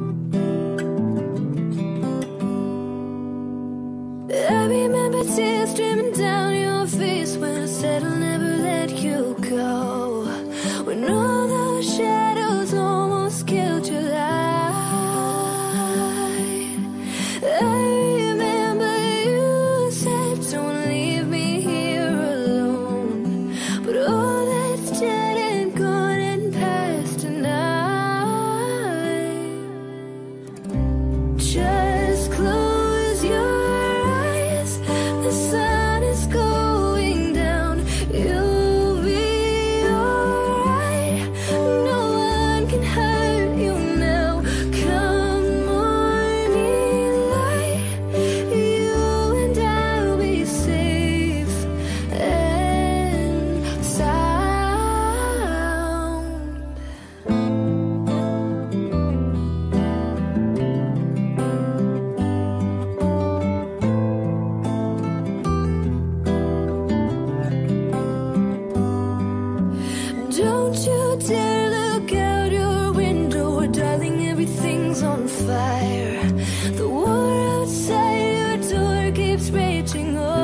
I remember tears streaming down your face when I said I'll never let you go. When all 星河